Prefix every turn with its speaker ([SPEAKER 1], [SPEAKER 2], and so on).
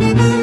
[SPEAKER 1] you